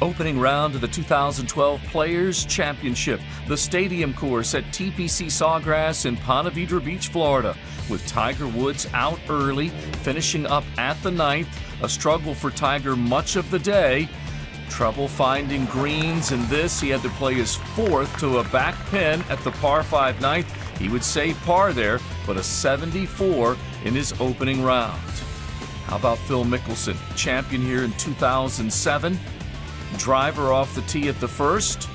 Opening round of the 2012 Players Championship, the stadium course at TPC Sawgrass in Ponte Vedra Beach, Florida, with Tiger Woods out early, finishing up at the ninth. A struggle for Tiger much of the day. Trouble finding greens in this. He had to play his fourth to a back pin at the par 5 ninth. He would save par there, but a 74 in his opening round. How about Phil Mickelson, champion here in 2007? Driver off the tee at the first.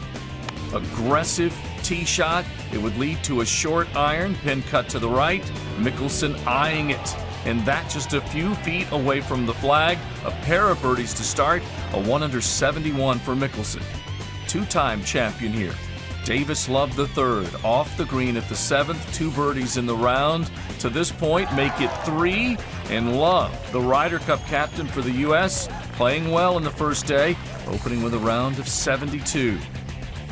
Aggressive tee shot. It would lead to a short iron, pin cut to the right. Mickelson eyeing it. And that just a few feet away from the flag. A pair of birdies to start. A 1 under 71 for Mickelson. Two time champion here. Davis Love the third off the green at the seventh, two birdies in the round. To this point, make it three. And Love, the Ryder Cup captain for the U.S., playing well in the first day, opening with a round of 72.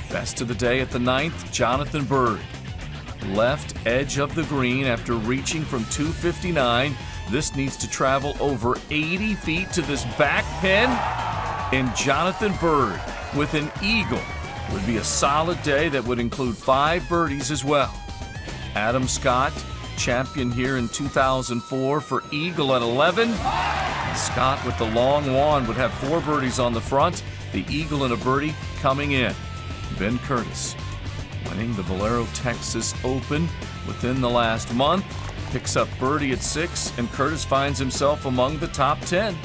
Best of the day at the ninth, Jonathan Byrd. Left edge of the green after reaching from 259. This needs to travel over 80 feet to this back pin. And Jonathan Byrd with an eagle would be a solid day that would include five birdies as well. Adam Scott, champion here in 2004 for Eagle at 11. Scott with the long wand would have four birdies on the front, the Eagle and a birdie coming in. Ben Curtis, winning the Valero Texas Open within the last month, picks up birdie at six, and Curtis finds himself among the top 10.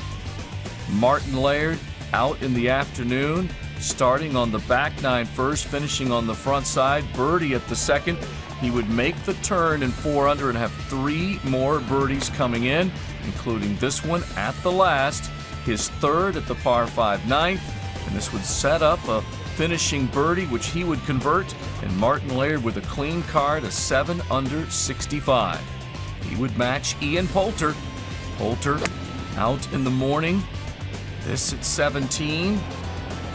Martin Laird out in the afternoon, starting on the back nine first, finishing on the front side. Birdie at the second. He would make the turn in four under and have three more birdies coming in, including this one at the last, his third at the par five ninth, and this would set up a finishing birdie, which he would convert, and Martin Laird with a clean card, a seven under 65. He would match Ian Poulter. Poulter out in the morning. This at 17.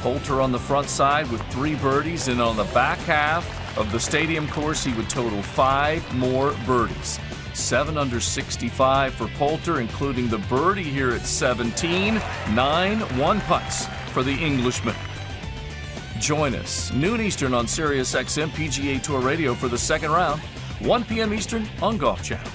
Poulter on the front side with three birdies, and on the back half of the stadium course, he would total five more birdies. Seven under 65 for Poulter, including the birdie here at 17. Nine one putts for the Englishman. Join us noon Eastern on Sirius XM PGA Tour Radio for the second round, 1 p.m. Eastern on Golf Channel.